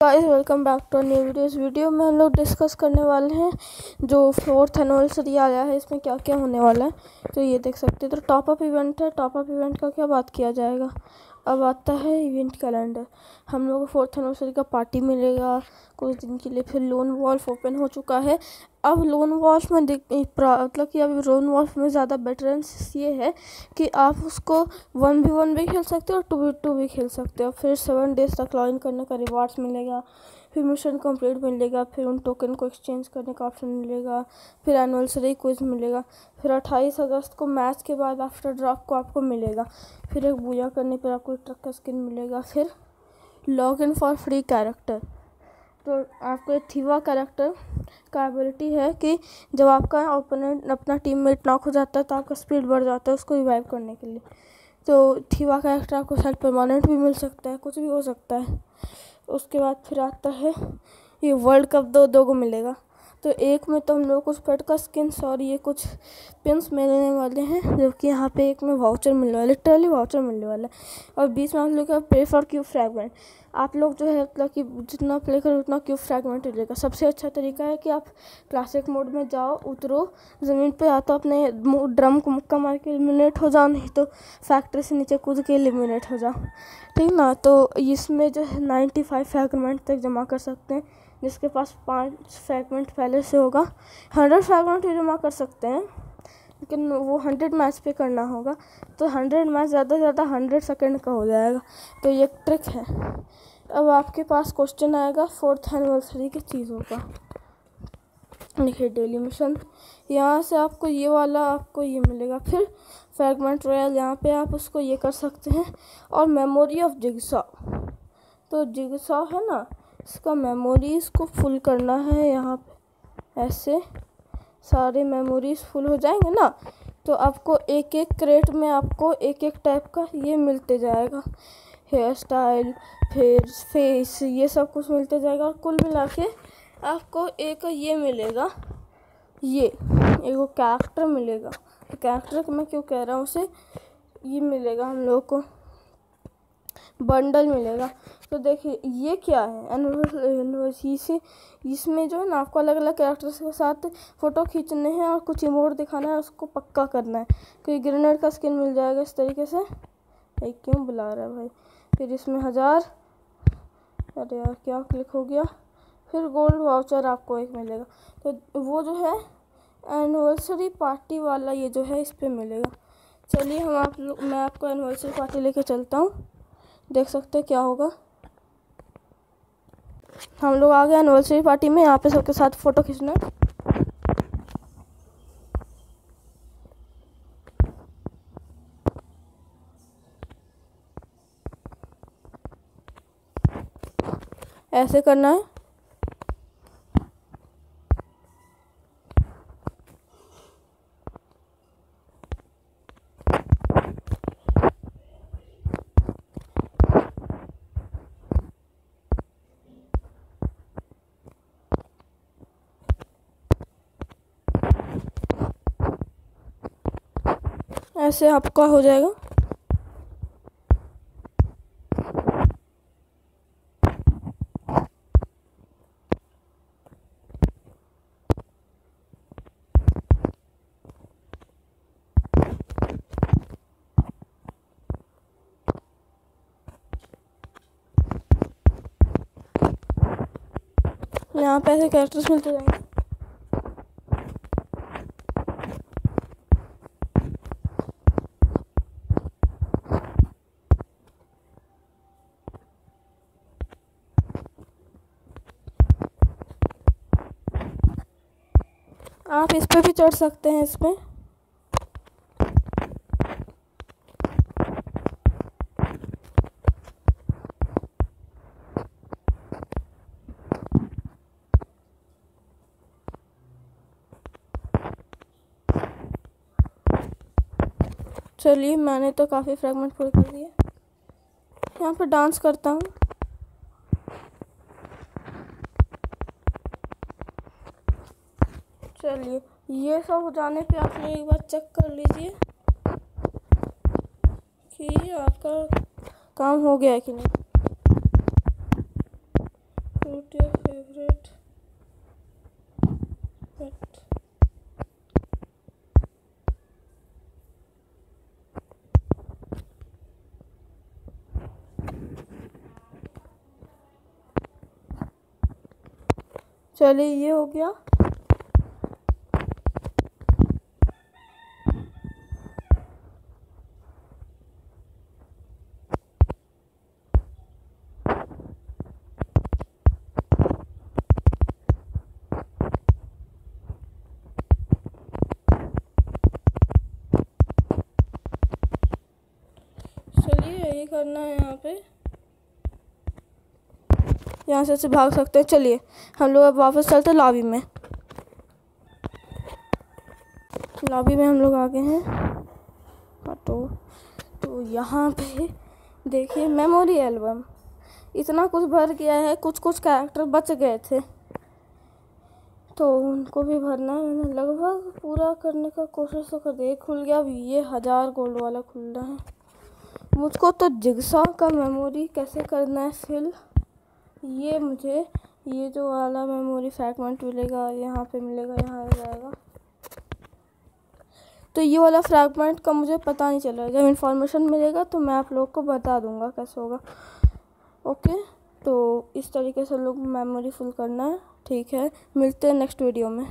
Guys welcome back to new video इस video में हम लोग डिस्कस करने वाले हैं जो फोर्थ एनिवर्सरी आया है, इसमें क्या क्या होने वाला है। तो ये देख सकते हैं तो टॉप अप इवेंट है। टॉप अप इवेंट का क्या बात किया जाएगा? अब आता है इवेंट कैलेंडर। हम लोग को फोर्थ एनिवर्सरी का पार्टी मिलेगा। कुछ दिन के लिए फिर लोन वॉल्फ ओपन हो चुका है। अब लोन वॉल्फ में मतलब कि अब लोन वॉल्फ में ज़्यादा बेटरेंस ये है कि आप उसको वन भी वन भी खेल सकते हो और टू भी टू भी खेल सकते हो। फिर सेवन डेज़ तक लॉइन करने का रिवार्ड्स मिलेगा। फिर मिशन कंप्लीट मिलेगा, फिर उन टोकन को एक्सचेंज करने का ऑप्शन मिलेगा, फिर एनिवर्सरी क्विज मिलेगा, फिर अट्ठाईस अगस्त को मैच के बाद आफ्टर ड्रॉप को आपको मिलेगा, फिर एक पूजा करने पर आपको ट्रक का स्किन मिलेगा, फिर log in for free character तो आपको थीवा कैरेक्टर का एबिलिटी है कि जब आपका ओपोनेंट अपना टीम मेट नॉक हो जाता है तो आपका स्पीड बढ़ जाता है उसको रिवाइव करने के लिए। तो थीवा कैरेक्टर आपको शायद परमानेंट भी मिल सकता है, कुछ भी हो सकता है। उसके बाद फिर आता है ये वर्ल्ड कप दो दो को मिलेगा। तो एक में तो हम लोग कुछ पेट का स्किन और ये कुछ पिंस मिलने वाले हैं जबकि यहाँ पे एक में वाउचर मिलने वाला है लिटरली वाउचर मिलने वाला है। और बीच में आप लोग का पे फॉर क्यूब फ्रैगमेंट आप लोग जो है मतलब कि जितना प्ले करो उतना क्यूब फ्रैगमेंट मिलेगा। सबसे अच्छा तरीका है कि आप क्लासिक मोड में जाओ, उतरो, ज़मीन पर या तो अपने ड्रम को मुक्का मार के एलिमिनेट हो जाओ, नहीं तो फैक्ट्री से नीचे कूद के एलिमिनेट हो जाओ। ठीक ना? तो इसमें जो है नाइन्टी फाइव फ्रैगमेंट तक जमा कर सकते हैं। जिसके पास पाँच फ्रैगमेंट पहले से होगा। हंड्रेड फ्रैगमेंट भी जमा कर सकते हैं, लेकिन वो हंड्रेड मैच पे करना होगा। तो हंड्रेड मैच ज़्यादा से ज़्यादा हंड्रेड सेकेंड का हो जाएगा। तो ये ट्रिक है। अब आपके पास क्वेश्चन आएगा फोर्थ एनिवर्सरी की चीज़ों का। देखिए डेली मिशन यहाँ से आपको ये वाला, आपको ये मिलेगा। फिर फ्रैगमेंट रॉयल यहाँ पे आप उसको ये कर सकते हैं। और मेमोरी ऑफ़ जिगसा तो जिगसा है ना? इसका मेमोरीज़ को फुल करना है यहाँ पे। ऐसे सारे मेमोरीज फुल हो जाएँगे ना तो आपको एक एक क्रेट में आपको एक एक टाइप का ये मिलते जाएगा। हेयर स्टाइल फिर फेस ये सब कुछ मिलते जाएगा और कुल मिला के आपको एक ये मिलेगा। ये, एक कैरेक्टर मिलेगा। तो कैरेक्टर मैं क्यों कह रहा हूँ उसे? ये मिलेगा हम लोग को। बंडल मिलेगा। तो देखिए, ये क्या है? एनिवर्सरी से इसमें जो है ना, आपको अलग अलग कैरेक्टर्स के साथ फ़ोटो खींचने हैं और कुछ इमोट दिखाना है, उसको पक्का करना है। कोई ग्रेनेड का स्किन मिल जाएगा इस तरीके से। भाई, क्यों बुला रहा है भाई? फिर इसमें हज़ार। अरे यार, क्या क्लिक हो गया? फिर गोल्ड वाउचर आपको एक मिलेगा। तो वो जो है एनिवर्सरी पार्टी वाला ये जो है, इस पर मिलेगा। चलिए, हम आप लोग, मैं आपको एनिवर्सरी पार्टी लेके चलता हूँ। देख सकते हैं क्या होगा। हम लोग आ गए एनिवर्सरी पार्टी में, यहाँ पे सबके साथ फ़ोटो खींचना। ऐसे करना है। ऐसे आपका हो जाएगा। यहाँ पे ऐसे कैरेक्टर्स मिलते जाएँगे। आप इस पर भी चढ़ सकते हैं इसमें चलिए, मैंने तो काफ़ी फ्रेगमेंट पूरे कर दिए। यहाँ पर डांस करता हूँ। चलिए, ये सब हो जाने पे आप लोग एक बार चेक कर लीजिए कि आपका काम हो गया है कि नहीं. चलिए, ये हो गया करना है यहाँ पे। यहाँ से ऐसे भाग सकते हैं। चलिए, हम लोग अब वापस चलते हैं लॉबी में। लॉबी में हम लोग आ गए हैं। हाँ तो तो यहाँ पे देखिए मेमोरी एल्बम इतना कुछ भर गया है कुछ कुछ कैरेक्टर बच गए थे। तो उनको भी भरना है लगभग पूरा करने का कोशिश तो कर दिया खुल गया, अब ये हज़ार गोल्ड वाला खुल रहा है। मुझको तो जिगसा का मेमोरी कैसे करना है फिल ये मुझे, ये जो वाला मेमोरी फ्रैगमेंट मिलेगा, यहाँ पे मिलेगा, यहाँ आ जाएगा। तो ये वाला फ्रैगमेंट का मुझे पता नहीं चला जब इन्फॉर्मेशन मिलेगा तो मैं आप लोग को बता दूँगा कैसे होगा। ओके तो इस तरीके से लोग मेमोरी फुल करना है। ठीक है? मिलते हैं नेक्स्ट वीडियो में।